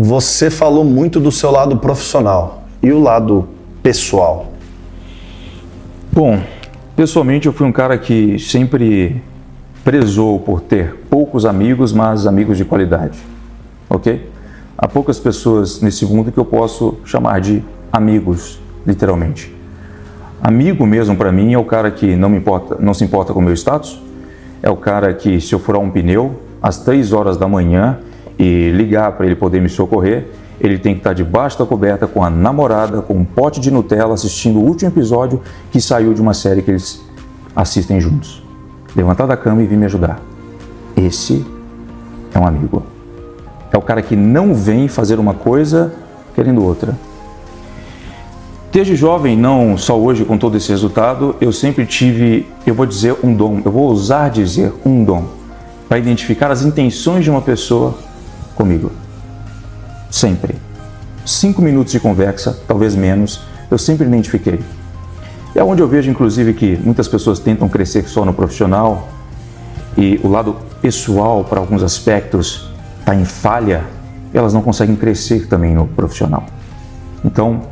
Você falou muito do seu lado profissional e o lado pessoal. Bom, pessoalmente eu fui um cara que sempre prezou por ter poucos amigos, mas amigos de qualidade. Ok? Há poucas pessoas nesse mundo que eu posso chamar de amigos, literalmente. Amigo mesmo para mim é o cara que não, me importa, não se importa com o meu status, é o cara que se eu furar um pneu às 3 horas da manhã e ligar para ele poder me socorrer, ele tem que estar debaixo da coberta com a namorada, com um pote de Nutella, assistindo o último episódio que saiu de uma série que eles assistem juntos. Levantar da cama e vir me ajudar. Esse é um amigo. É o cara que não vem fazer uma coisa querendo outra. Desde jovem, não só hoje com todo esse resultado, eu sempre tive, eu vou dizer um dom, eu vou ousar dizer um dom, para identificar as intenções de uma pessoa comigo. Sempre. Cinco minutos de conversa, talvez menos, eu sempre identifiquei. É onde eu vejo, inclusive, que muitas pessoas tentam crescer só no profissional e o lado pessoal, para alguns aspectos, está em falha, elas não conseguem crescer também no profissional. Então,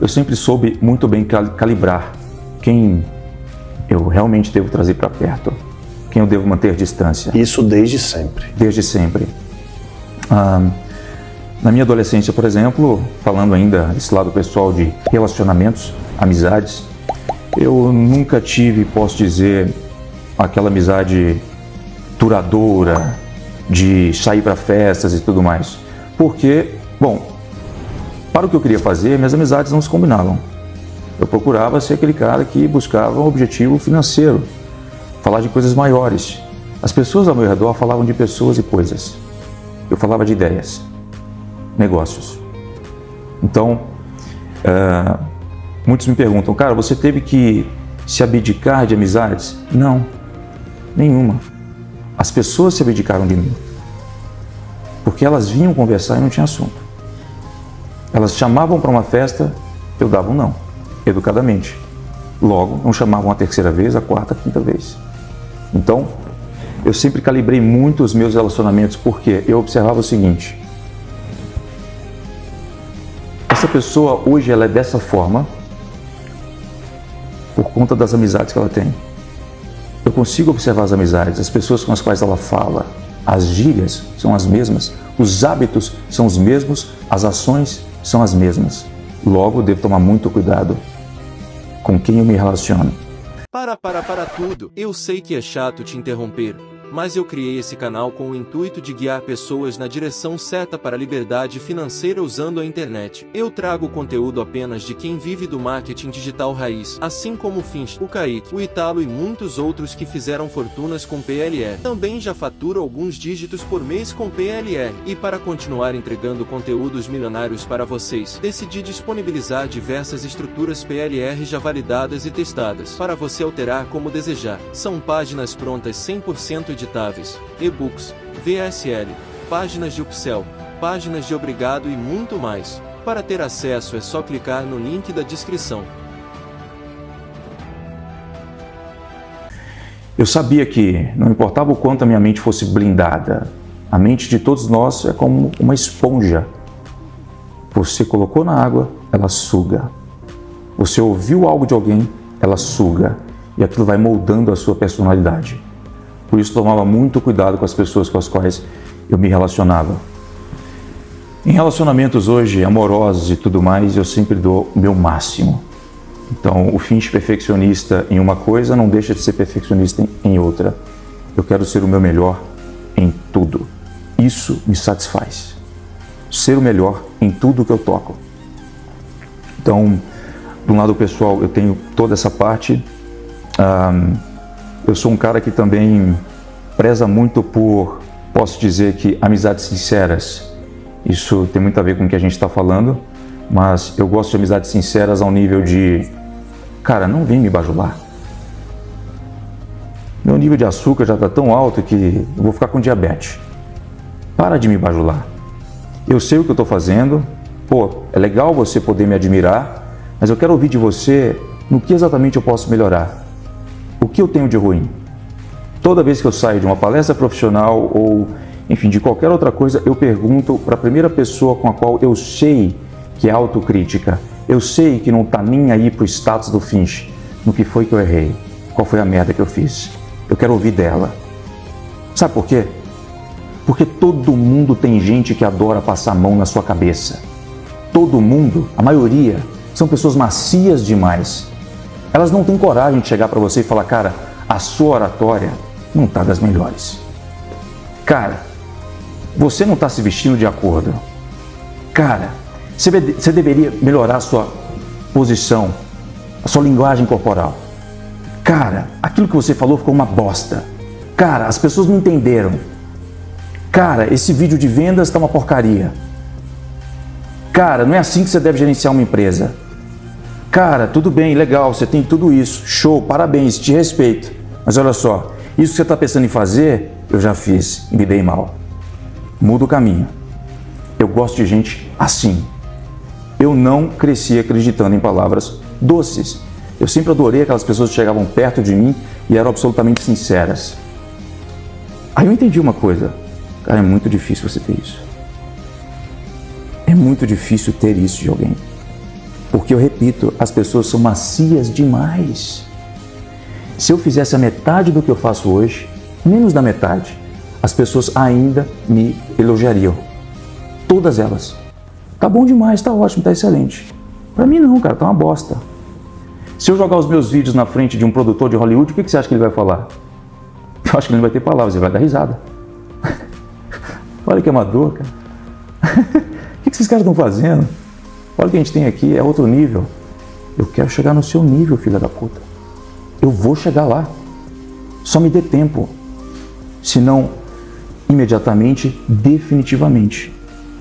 eu sempre soube muito bem calibrar quem eu realmente devo trazer para perto, quem eu devo manter distância. Isso desde sempre. Desde sempre. Ah, na minha adolescência, por exemplo, falando ainda desse lado pessoal de relacionamentos, amizades, eu nunca tive, posso dizer, aquela amizade duradoura, de sair para festas e tudo mais. Porque, bom, para o que eu queria fazer, minhas amizades não se combinavam. Eu procurava ser aquele cara que buscava um objetivo financeiro, falar de coisas maiores. As pessoas ao meu redor falavam de pessoas e coisas. Eu falava de ideias, negócios. Então, uh, muitos me perguntam, cara, você teve que se abdicar de amizades? Não, nenhuma. As pessoas se abdicaram de mim. Porque elas vinham conversar e não tinha assunto. Elas chamavam para uma festa, eu dava um não, educadamente. Logo, não chamavam a terceira vez, a quarta, a quinta vez. Então, eu sempre calibrei muito os meus relacionamentos porque eu observava o seguinte: essa pessoa hoje ela é dessa forma por conta das amizades que ela tem. Eu consigo observar as amizades, as pessoas com as quais ela fala. As gírias são as mesmas, os hábitos são os mesmos, as ações são as mesmas. Logo, devo tomar muito cuidado com quem eu me relaciono. Para, para, para tudo. Eu sei que é chato te interromper, mas eu criei esse canal com o intuito de guiar pessoas na direção certa para a liberdade financeira usando a internet. Eu trago conteúdo apenas de quem vive do marketing digital raiz, assim como o Finch, o Kaique, o Italo e muitos outros que fizeram fortunas com PLR. Também já faturo alguns dígitos por mês com PLR. E para continuar entregando conteúdos milionários para vocês, decidi disponibilizar diversas estruturas PLR já validadas e testadas para você alterar como desejar. São páginas prontas 100% editáveis, e-books, VSL, páginas de upsell, páginas de obrigado e muito mais. Para ter acesso é só clicar no link da descrição. Eu sabia que não importava o quanto a minha mente fosse blindada, a mente de todos nós é como uma esponja. Você colocou na água, ela suga. Você ouviu algo de alguém, ela suga. E aquilo vai moldando a sua personalidade. Por isso tomava muito cuidado com as pessoas com as quais eu me relacionava. Em relacionamentos hoje amorosos e tudo mais, eu sempre dou o meu máximo. Então, o fim de perfeccionista em uma coisa não deixa de ser perfeccionista em outra. Eu quero ser o meu melhor em tudo. Isso me satisfaz. Ser o melhor em tudo que eu toco. Então, do lado pessoal, eu tenho toda essa parte. Um, eu sou um cara que também preza muito por, posso dizer que, amizades sinceras. Isso tem muito a ver com o que a gente está falando, mas eu gosto de amizades sinceras ao nível de, cara, não vem me bajular. Meu nível de açúcar já está tão alto que eu vou ficar com diabetes. Para de me bajular. Eu sei o que eu estou fazendo. Pô, é legal você poder me admirar, mas eu quero ouvir de você no que exatamente eu posso melhorar. O que eu tenho de ruim? Toda vez que eu saio de uma palestra profissional ou enfim, de qualquer outra coisa, eu pergunto para a primeira pessoa com a qual eu sei que é autocrítica. Eu sei que não está nem aí pro status do Finch, no que foi que eu errei, qual foi a merda que eu fiz. Eu quero ouvir dela. Sabe por quê? Porque todo mundo tem gente que adora passar a mão na sua cabeça. Todo mundo, a maioria, são pessoas macias demais. Elas não têm coragem de chegar para você e falar, cara, a sua oratória não está das melhores. Cara, você não está se vestindo de acordo. Cara, você, você deveria melhorar a sua posição, a sua linguagem corporal. Cara, aquilo que você falou ficou uma bosta. Cara, as pessoas não entenderam. Cara, esse vídeo de vendas está uma porcaria. Cara, não é assim que você deve gerenciar uma empresa. Cara, tudo bem, legal, você tem tudo isso, show, parabéns, te respeito. Mas olha só, isso que você está pensando em fazer, eu já fiz e me dei mal. Muda o caminho. Eu gosto de gente assim. Eu não cresci acreditando em palavras doces. Eu sempre adorei aquelas pessoas que chegavam perto de mim e eram absolutamente sinceras. Aí eu entendi uma coisa. Cara, é muito difícil você ter isso. É muito difícil ter isso de alguém. Porque eu repito, as pessoas são macias demais. Se eu fizesse a metade do que eu faço hoje, menos da metade, as pessoas ainda me elogiariam. Todas elas. Tá bom demais, tá ótimo, tá excelente. Para mim não, cara, tá uma bosta. Se eu jogar os meus vídeos na frente de um produtor de Hollywood, o que, você acha que ele vai falar? Eu acho que ele não vai ter palavras, ele vai dar risada. Olha que amador, cara. o que, que esses caras estão fazendo? Olha o que a gente tem aqui, é outro nível. Eu quero chegar no seu nível, filha da puta. Eu vou chegar lá. Só me dê tempo. Se não imediatamente, definitivamente.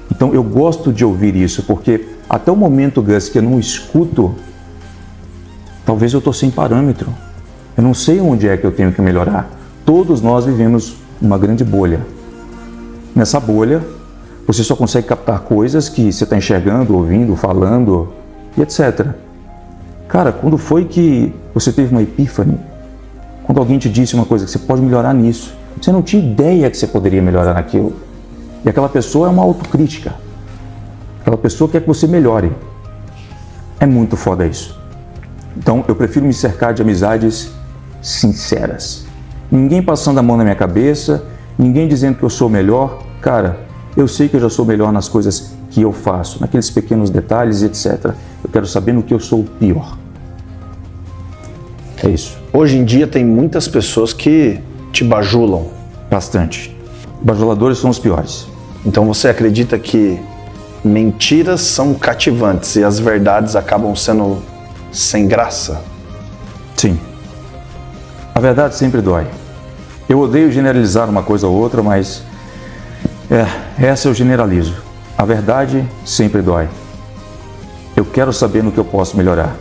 Então eu gosto de ouvir isso, porque até o momento, Gus, que eu não escuto, talvez eu estou sem parâmetro. Eu não sei onde é que eu tenho que melhorar. Todos nós vivemos uma grande bolha. Nessa bolha, você só consegue captar coisas que você está enxergando, ouvindo, falando e etc. Cara, quando foi que você teve uma epífane? Quando alguém te disse uma coisa que você pode melhorar nisso, você não tinha ideia que você poderia melhorar naquilo. E aquela pessoa é uma autocrítica. Aquela pessoa quer que você melhore. É muito foda isso. Então eu prefiro me cercar de amizades sinceras. Ninguém passando a mão na minha cabeça, ninguém dizendo que eu sou melhor. Cara, eu sei que eu já sou melhor nas coisas que eu faço, naqueles pequenos detalhes, etc. Eu quero saber no que eu sou o pior. É isso. Hoje em dia tem muitas pessoas que te bajulam. Bastante. Bajuladores são os piores. Então você acredita que mentiras são cativantes e as verdades acabam sendo sem graça? Sim. A verdade sempre dói. Eu odeio generalizar uma coisa ou outra, mas é, essa eu generalizo. A verdade sempre dói. Eu quero saber no que eu posso melhorar.